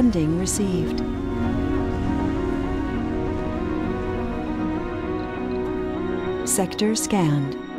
Funding received. Sector scanned.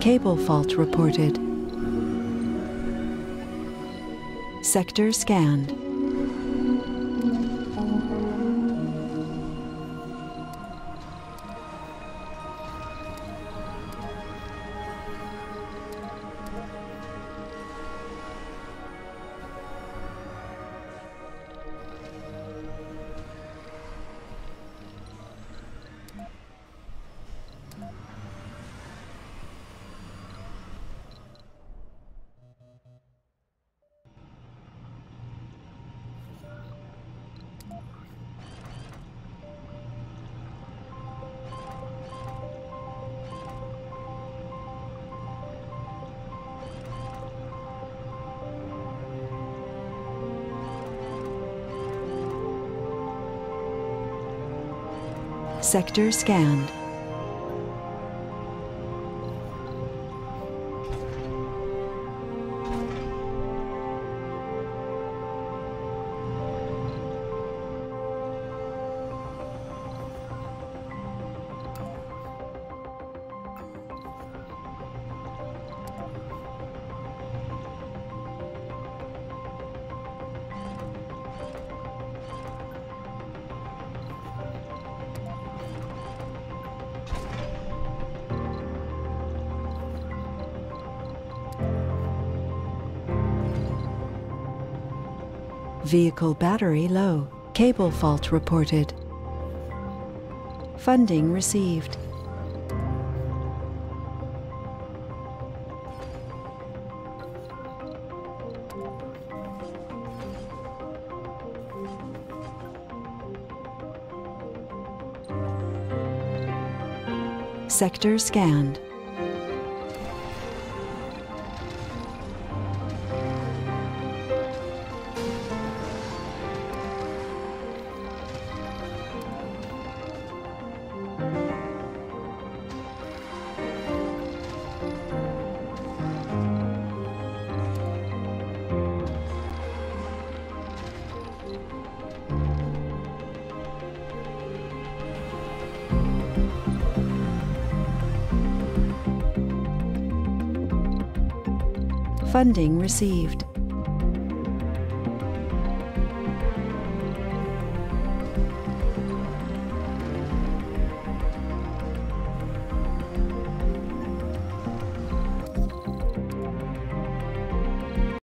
Cable fault reported. Sector scanned. Sector scanned. Vehicle battery low. Cable fault reported. Funding received. Sector scanned. Funding received.